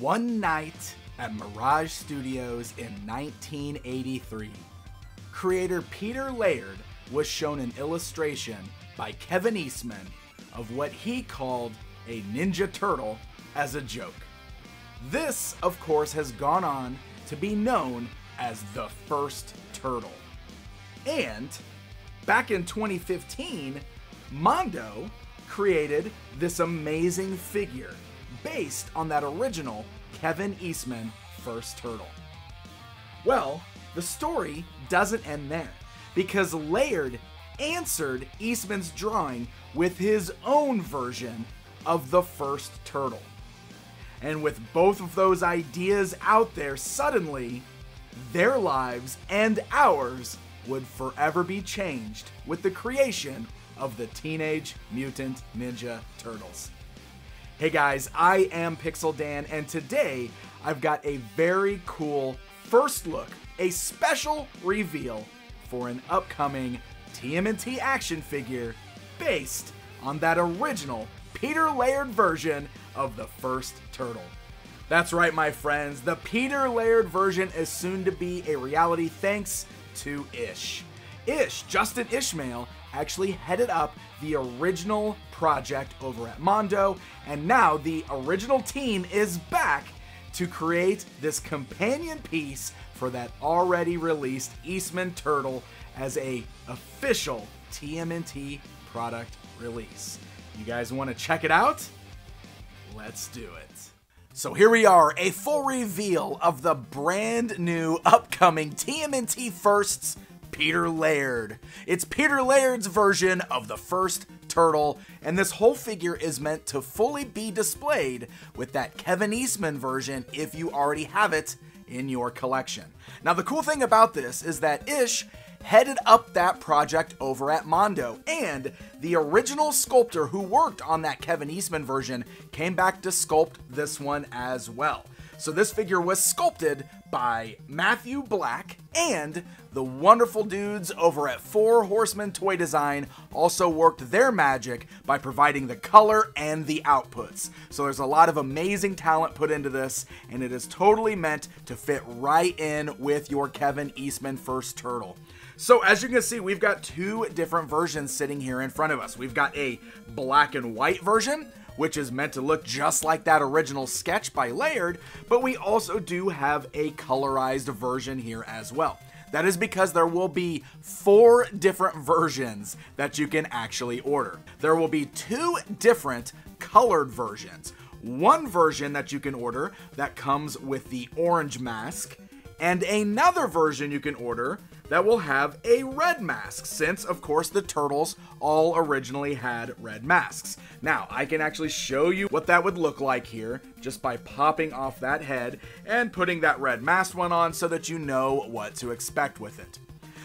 One night at Mirage Studios in 1983, creator Peter Laird was shown an illustration by Kevin Eastman of what he called a Ninja Turtle as a joke. This, of course, has gone on to be known as the first turtle. And back in 2015, Mondo created this amazing figure based on that original Kevin Eastman first turtle. Well, the story doesn't end there because Laird answered Eastman's drawing with his own version of the first turtle. And with both of those ideas out there, suddenly their lives and ours would forever be changed with the creation of the Teenage Mutant Ninja Turtles. Hey guys, I am Pixel Dan, and today I've got a very cool first look, a special reveal for an upcoming TMNT action figure based on that original Peter Laird version of the first turtle. That's right, my friends, the Peter Laird version is soon to be a reality thanks to Ish. Ish, Justin Ishmael, actually headed up the original project over at Mondo, and now the original team is back to create this companion piece for that already released Eastman Turtle as a official TMNT product release. You guys want to check it out? Let's do it. So here we are, a full reveal of the brand new upcoming TMNT Firsts Peter Laird. It's Peter Laird's version of the first turtle, and this whole figure is meant to fully be displayed with that Kevin Eastman version if you already have it in your collection. Now, the cool thing about this is that Ish headed up that project over at Mondo, and the original sculptor who worked on that Kevin Eastman version came back to sculpt this one as well. So this figure was sculpted by Matthew Black and the wonderful dudes over at Four Horsemen Toy Design also worked their magic by providing the color and the outputs. So there's a lot of amazing talent put into this, and it is totally meant to fit right in with your Kevin Eastman First Turtle. So as you can see, we've got two different versions sitting here in front of us. We've got a black and white version, which is meant to look just like that original sketch by Laird, but we also do have a colorized version here as well. That is because there will be four different versions that you can actually order. There will be two different colored versions. One version that you can order that comes with the orange mask, and another version you can order that will have a red mask, since, of course, the turtles all originally had red masks. Now, I can actually show you what that would look like here just by popping off that head and putting that red mask one on so that you know what to expect with it.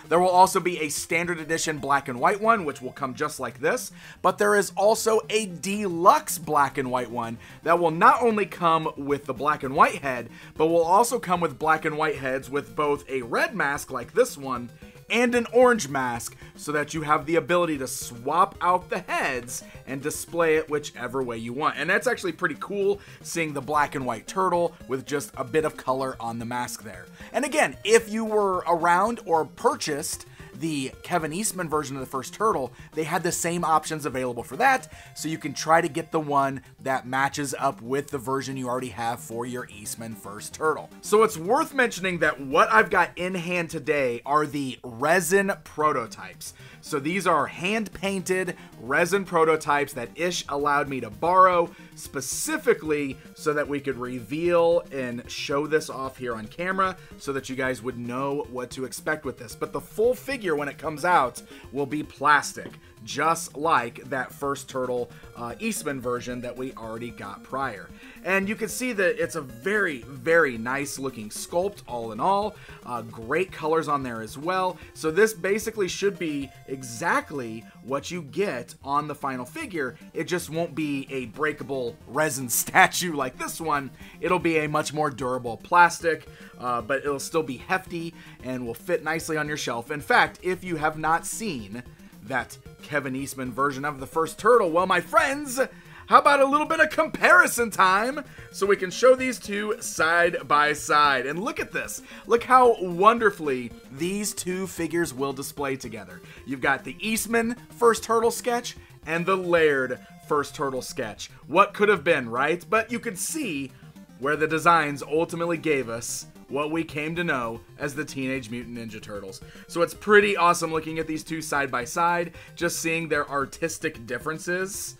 There will also be a standard edition black and white one, which will come just like this, but there is also a deluxe black and white one that will not only come with the black and white head, but will also come with black and white heads with both a red mask like this one and an orange mask so that you have the ability to swap out the heads and display it whichever way you want. And that's actually pretty cool seeing the black and white turtle with just a bit of color on the mask there. And again, if you were around or purchased the Kevin Eastman version of the first turtle, they had the same options available for that, so you can try to get the one that matches up with the version you already have for your Eastman first turtle. So it's worth mentioning that what I've got in hand today are the resin prototypes. So these are hand painted resin prototypes that Ish allowed me to borrow specifically so that we could reveal and show this off here on camera so that you guys would know what to expect with this. But the full figure when it comes out will be plastic just like that first Turtle uh, Eastman version that we already got prior. And you can see that it's a very, very nice looking sculpt all in all. Uh, great colors on there as well. So this basically should be exactly what you get on the final figure. It just won't be a breakable resin statue like this one. It'll be a much more durable plastic, uh, but it'll still be hefty and will fit nicely on your shelf. In fact, if you have not seen that Kevin Eastman version of the first turtle. Well, my friends, how about a little bit of comparison time so we can show these two side by side? And look at this. Look how wonderfully these two figures will display together. You've got the Eastman first turtle sketch and the Laird first turtle sketch. What could have been, right? But you could see where the designs ultimately gave us what we came to know as the Teenage Mutant Ninja Turtles. So it's pretty awesome looking at these two side by side, just seeing their artistic differences.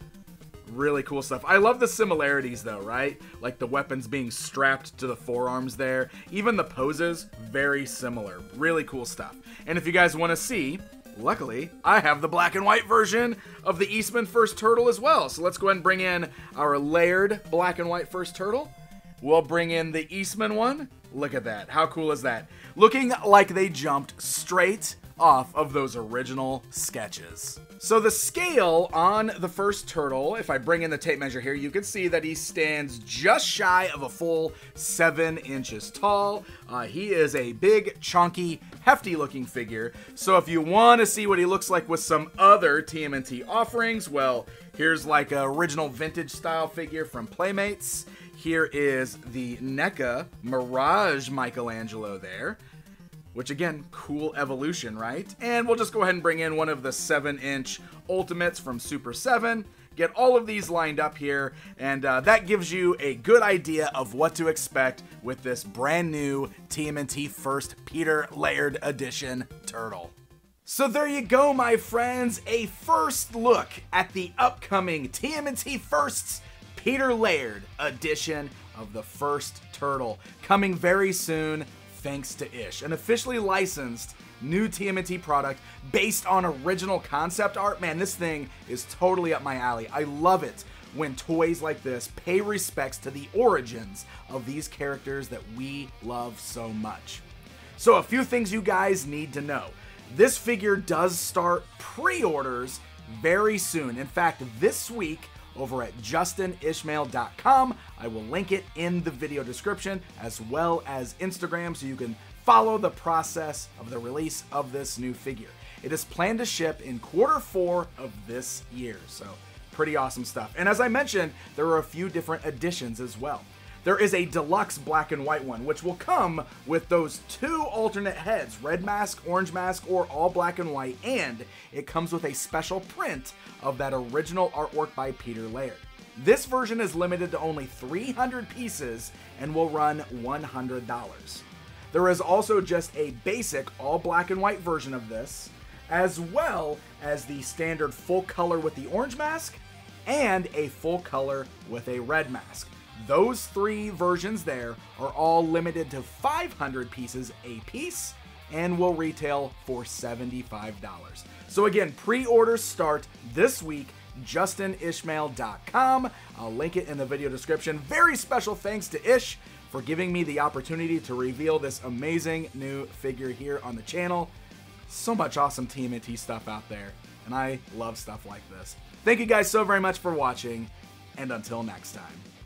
Really cool stuff. I love the similarities though, right? Like the weapons being strapped to the forearms there. Even the poses, very similar. Really cool stuff. And if you guys want to see, luckily, I have the black and white version of the Eastman First Turtle as well. So let's go ahead and bring in our Laird black and white First Turtle. We'll bring in the Eastman one. Look at that. How cool is that? Looking like they jumped straight off of those original sketches. So the scale on the first turtle, if I bring in the tape measure here, you can see that he stands just shy of a full seven inches tall. Uh, he is a big, chunky, hefty looking figure. So if you want to see what he looks like with some other TMNT offerings, well, here's like an original vintage style figure from Playmates. Here is the NECA Mirage Michelangelo there. Which again, cool evolution, right? And we'll just go ahead and bring in one of the 7 inch Ultimates from Super 7 get all of these lined up here, and uh, that gives you a good idea of what to expect with this brand new TMNT First Peter Laird Edition Turtle. So there you go, my friends, a first look at the upcoming TMNT Firsts Peter Laird edition of the first Turtle, coming very soon thanks to Ish, an officially licensed new TMNT product based on original concept art. Man, this thing is totally up my alley. I love it when toys like this pay respects to the origins of these characters that we love so much. So, a few things you guys need to know. This figure does start pre orders very soon. In fact, this week, over at justinishmael.com. I will link it in the video description as well as Instagram so you can follow the process of the release of this new figure. It is planned to ship in quarter four of this year, so pretty awesome stuff. And as I mentioned, there are a few different editions as well. There is a deluxe black and white one, which will come with those two alternate heads, red mask, orange mask, or all black and white, and it comes with a special print of that original artwork by Peter Laird. This version is limited to only 300 pieces and will run $100. There is also just a basic all black and white version of this, as well as the standard full color with the orange mask and a full color with a red mask. Those three versions there are all limited to 500 pieces a piece and will retail for $75. So again, pre-orders start this week justinishmael.com. I'll link it in the video description. Very special thanks to Ish for giving me the opportunity to reveal this amazing new figure here on the channel. So much awesome TMNT stuff out there, and I love stuff like this. Thank you guys so very much for watching, and until next time.